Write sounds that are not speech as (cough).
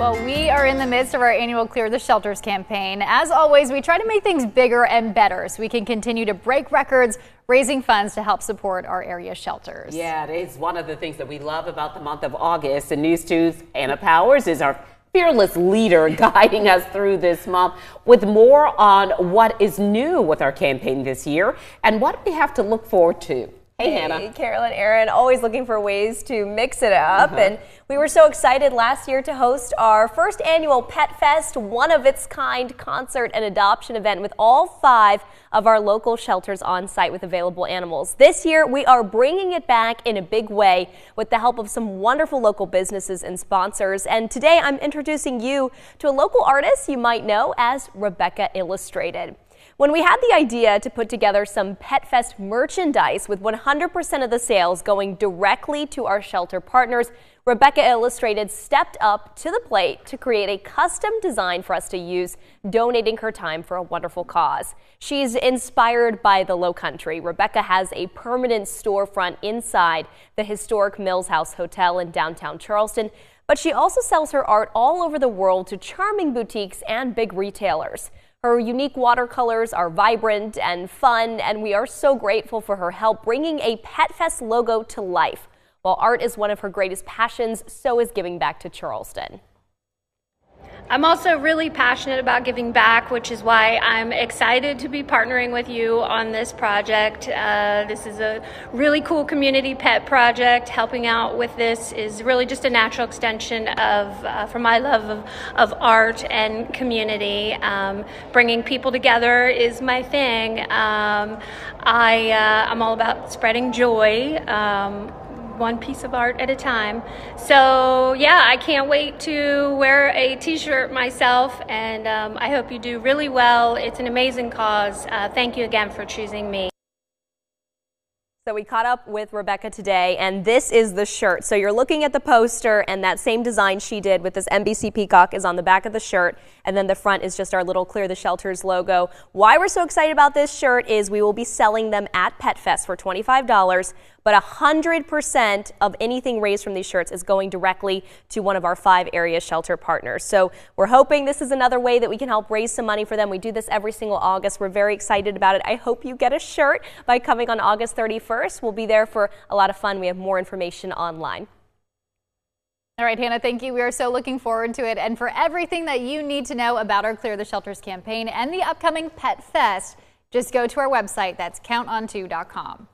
Well, we are in the midst of our annual Clear the Shelters campaign. As always, we try to make things bigger and better so we can continue to break records, raising funds to help support our area shelters. Yeah, it is one of the things that we love about the month of August. And News 2's Anna Powers is our fearless leader (laughs) guiding us through this month with more on what is new with our campaign this year and what we have to look forward to. Hey, Hannah. Carolyn, Aaron, always looking for ways to mix it up. Uh -huh. And we were so excited last year to host our first annual Pet Fest, one of its kind concert and adoption event with all five of our local shelters on site with available animals. This year, we are bringing it back in a big way with the help of some wonderful local businesses and sponsors. And today, I'm introducing you to a local artist you might know as Rebecca Illustrated. When we had the idea to put together some PetFest merchandise with 100% of the sales going directly to our shelter partners, Rebecca Illustrated stepped up to the plate to create a custom design for us to use, donating her time for a wonderful cause. She's inspired by the low country. Rebecca has a permanent storefront inside the historic Mills House Hotel in downtown Charleston, but she also sells her art all over the world to charming boutiques and big retailers. Her unique watercolors are vibrant and fun, and we are so grateful for her help bringing a Pet Fest logo to life. While art is one of her greatest passions, so is giving back to Charleston. I'm also really passionate about giving back, which is why I'm excited to be partnering with you on this project. Uh, this is a really cool community pet project. Helping out with this is really just a natural extension of, uh, from my love of, of art and community. Um, bringing people together is my thing. Um, I, uh, I'm all about spreading joy. Um, one piece of art at a time. So yeah, I can't wait to wear a t-shirt myself and um, I hope you do really well. It's an amazing cause. Uh, thank you again for choosing me. So we caught up with Rebecca today, and this is the shirt. So you're looking at the poster, and that same design she did with this NBC peacock is on the back of the shirt, and then the front is just our little Clear the Shelters logo. Why we're so excited about this shirt is we will be selling them at Pet Fest for $25 but 100% of anything raised from these shirts is going directly to one of our five area shelter partners. So we're hoping this is another way that we can help raise some money for them. We do this every single August. We're very excited about it. I hope you get a shirt by coming on August 31st. We'll be there for a lot of fun. We have more information online. All right, Hannah, thank you. We are so looking forward to it. And for everything that you need to know about our Clear the Shelters campaign and the upcoming Pet Fest, just go to our website. That's counton2.com.